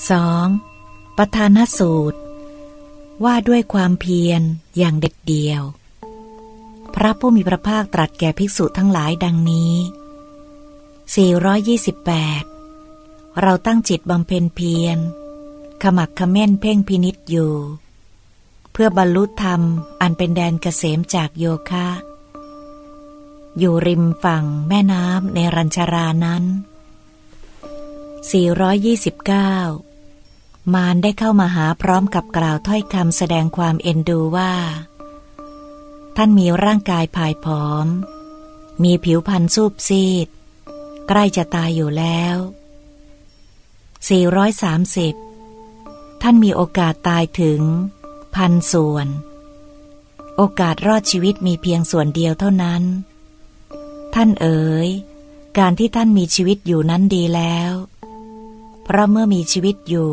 2. ปทานสูตร ว่าด้วยความเพียรอย่างเด็ดเดียว พระผู้มีพระภาคตรัสแก่ภิกษุทั้งหลายดังนี้ 428 เราตั้งจิตบำเพ็ญเพียร ขมักขม้นเพ่งพินิษอยู่ เพื่อบรรลุธรรมอันเป็นแดนเกษมจากโยคะ อยู่ริมฝั่งแม่น้ำในรัญชารานั้น 429 มารได้เข้ามาหาพร้อมกับกล่าวถ้อยคำแสดงความเอ็นดูว่า ท่านมีร่างกายผายผอม มีผิวพรรณซูบซีด ใกล้จะตายอยู่แล้ว 430 ท่านมีโอกาสตายถึงพันส่วน โอกาสรอดชีวิตมีเพียงส่วนเดียวเท่านั้น ท่านเอ๋ย การที่ท่านมีชีวิตอยู่นั้นดีแล้ว เพราะเมื่อมีชีวิตอยู่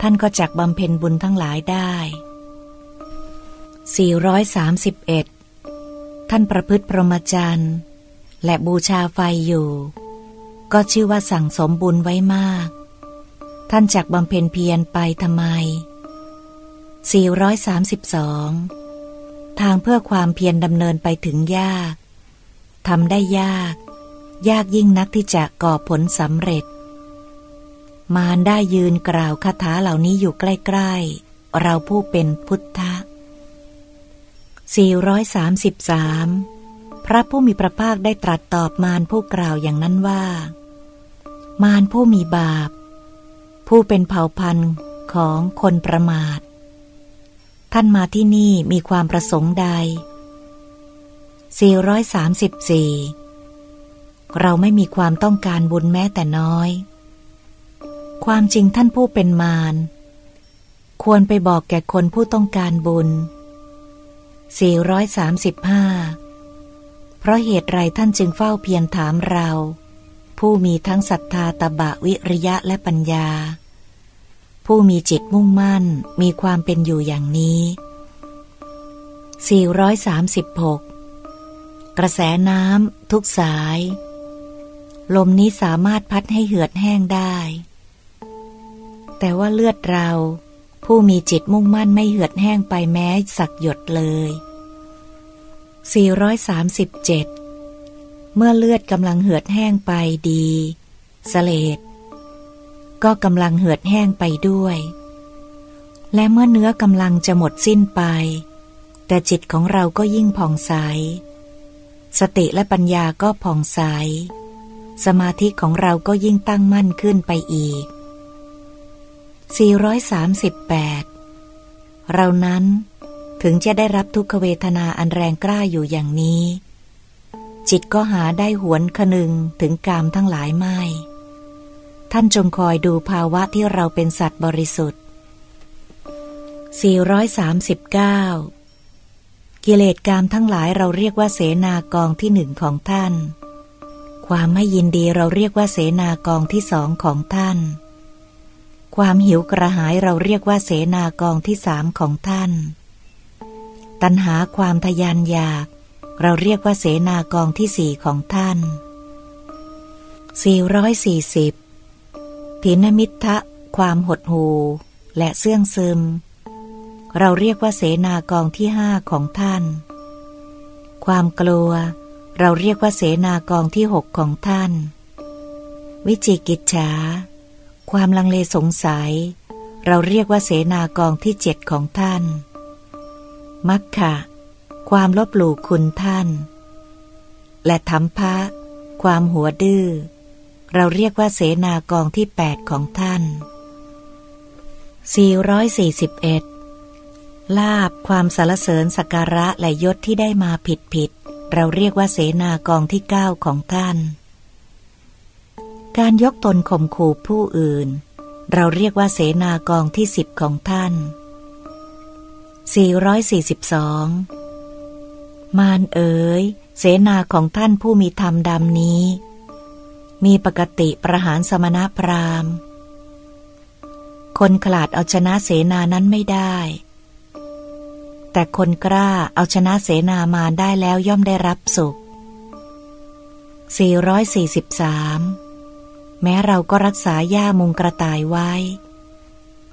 ท่านก็จักบำเพ็ญบุญทั้งหลายได้ 431 ท่านประพฤติพรหมจรรย์และบูชาไฟอยู่ ก็ชื่อว่าสั่งสมบุญไว้มาก ท่านจักบำเพ็ญเพียรไปทำไม 432 ทางเพื่อความเพียรดำเนินไปถึงยากทำได้ยาก ยากยิ่งนักที่จะก่อผลสำเร็จ มารได้ยืนกล่าวคาถาเหล่านี้อยู่ใกล้ๆ เราผู้เป็นพุทธะ 433 พระผู้มีพระภาคได้ตรัสตอบมารผู้กล่าวอย่างนั้นว่า มารผู้มีบาป ผู้เป็นเผ่าพันธุ์ของคนประมาท ท่านมาที่นี่มีความประสงค์ใด 434 เราไม่มีความต้องการบุญแม้แต่น้อย ความจริงท่านผู้เป็นมารควรไปบอกแก่คนผู้ต้องการบุญ 435 เพราะเหตุไรท่านจึงเฝ้าเพียรถามเรา ผู้มีทั้งศรัทธาตบะวิริยะและปัญญา ผู้มีจิตมุ่งมั่นมีความเป็นอยู่อย่างนี้ 436 กระแสน้ำทุกสาย ลมนี้สามารถพัดให้เหือดแห้งได้ แต่ว่าเลือดเรา ผู้มีจิตมุ่งมั่นไม่เหือดแห้งไปแม้สักหยดเลย 437 เมื่อเลือดกำลังเหือดแห้งไปดีสเลดก็กำลังเหือดแห้งไปด้วย และเมื่อเนื้อกำลังจะหมดสิ้นไป แต่จิตของเราก็ยิ่งผ่องใส สติและปัญญาก็ผ่องใส สมาธิของเราก็ยิ่งตั้งมั่นขึ้นไปอีก 438 เรานั้นถึงจะได้รับทุกขเวทนาอันแรงกล้าอยู่อย่างนี้ จิตก็หาได้หวนคนึงถึงกามทั้งหลายไม่ ท่านจงคอยดูภาวะที่เราเป็นสัตว์บริสุทธิ์ 439 กิเลสกามทั้งหลายเราเรียกว่าเสนากองที่หนึ่งของท่าน ความไม่ยินดีเราเรียกว่าเสนากองที่สองของท่าน ความหิวกระหายเราเรียกว่าเสนากองที่สามของท่าน ตัณหาความทยานอยาก เราเรียกว่าเสนากองที่สี่ของท่าน 440ถินมิทะความหดหูและเสื่องซึม เราเรียกว่าเสนากองที่ห้าของท่าน ความกลัว เราเรียกว่าเสนากองที่หกของท่าน วิจิกิจฉา ความลังเลสงสัย เราเรียกว่าเสนากองที่เจ็ดของท่าน มักขะความลบหลู่คุณท่าน และธรรมภะความหัวดื้อ เราเรียกว่าเสนากองที่แปดของท่าน 441 ลาบความสารเสริญสักการะและยศที่ได้มาผิดผิด เราเรียกว่าเสนากองที่เก้าของท่าน การยกตนข่มขู่ผู้อื่น เราเรียกว่าเสนากองที่สิบของท่าน 442 มารเอ๋ย เสนาของท่านผู้มีธรรมดำนี้ มีปกติประหารสมณพราหมณ์ คนขลาดเอาชนะเสนานั้นไม่ได้ แต่คนกล้าเอาชนะเสนามาได้แล้วย่อมได้รับสุข 443 แม้เราก็รักษาหญ้ามุงกระต่ายไว้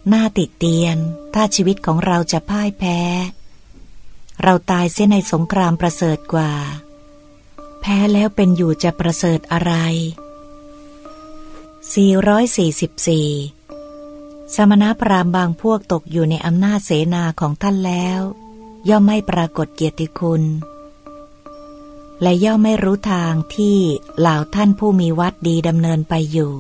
หน้าติดเตียน ถ้าชีวิตของเราจะพ่ายแพ้ เราตายเสียในสงครามประเสริฐกว่า แพ้แล้วเป็นอยู่จะประเสริฐอะไร 444 สมณพราหมณ์บางพวกตกอยู่ในอำนาจเสนาของท่านแล้ว ย่อมไม่ปรากฏเกียรติคุณ และย่อมไม่รู้ทางที่เหล่าท่านผู้มีวัดดีดำเนินไปอยู่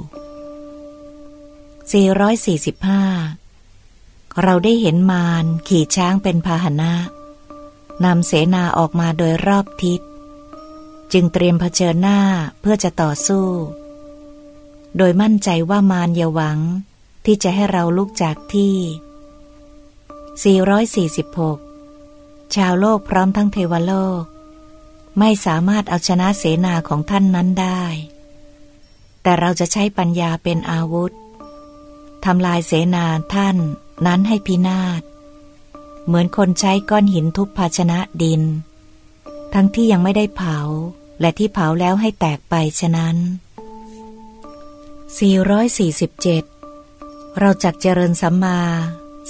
445 เราได้เห็นมารขี่ช้างเป็นพาหนะนำเสนาออกมาโดยรอบทิศ จึงเตรียมเผชิญหน้าเพื่อจะต่อสู้ โดยมั่นใจว่ามารอย่าหวังที่จะให้เราลุกจากที่ 446 ชาวโลกพร้อมทั้งเทวโลก ไม่สามารถเอาชนะเสนาของท่านนั้นได้ แต่เราจะใช้ปัญญาเป็นอาวุธทำลายเสนาท่านนั้นให้พินาศ เหมือนคนใช้ก้อนหินทุบภาชนะดิน ทั้งที่ยังไม่ได้เผา และที่เผาแล้วให้แตกไปฉะนั้น 447 เราจักเจริญสัมมา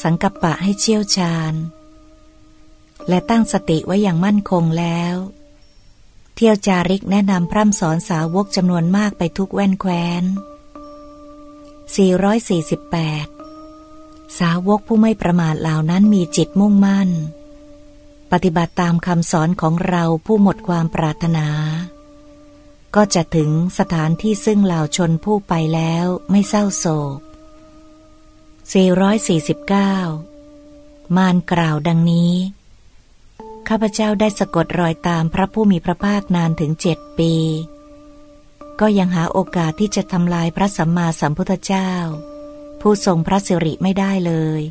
สังกัปปะให้เชี่ยวชาญ และตั้งสติไว้อย่างมั่นคงแล้ว เที่ยวจาริกแนะนำพร่ำสอนสาวกจำนวนมากไปทุกแว่นแคว้น 448 สาวกผู้ไม่ประมาทเหล่านั้นมีจิตมุ่งมั่น ปฏิบัติตามคำสอนของเราผู้หมดความปรารถนา ก็จะถึงสถานที่ซึ่งเหล่าชนผู้ไปแล้วไม่เศร้าโศก 449 มารกล่าวดังนี้ ข้าพเจ้าได้สะกดรอยตามพระผู้มีพระภาคนานถึงเจ็ดปี ก็ยังหาโอกาสที่จะทำลายพระสัมมาสัมพุทธเจ้า ผู้ทรงพระสิริไม่ได้เลย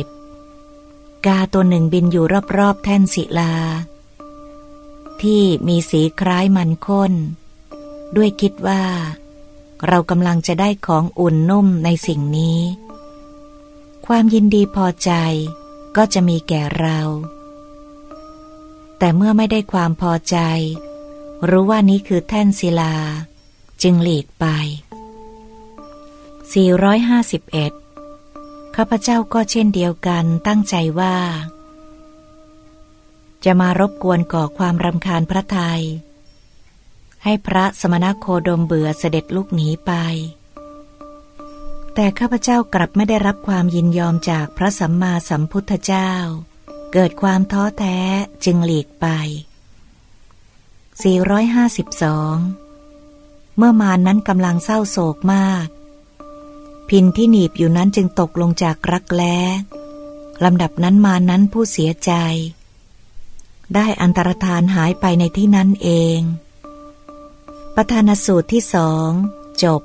450 กาตัวหนึ่งบินอยู่รอบๆแท่นศิลา ที่มีสีคล้ายมันข้น ด้วยคิดว่า เรากำลังจะได้ของอุ่นนุ่มในสิ่งนี้ ความยินดีพอใจ ก็จะมีแก่เรา แต่เมื่อไม่ได้ความพอใจ รู้ว่านี้คือแท่นศิลา จึงหลีกไป 451 ข้าพเจ้าก็เช่นเดียวกันตั้งใจว่า จะมารบกวนก่อความรำคาญพระไทย ให้พระสมณโคดมเบื่อเสด็จลุกหนีไป แต่ข้าพเจ้ากลับไม่ได้รับความยินยอมจากพระสัมมาสัมพุทธเจ้า เกิดความท้อแท้จึงหลีกไป 452 เมื่อมานนั้นกำลังเศร้าโศกมาก พินที่หนีบอยู่นั้นจึงตกลงจากรักแร้ลำดับนั้นมานั้นผู้เสียใจ ได้อันตรธานหายไปในที่นั้นเอง ประธานสูตรที่สองจบ